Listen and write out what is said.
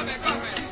come, come.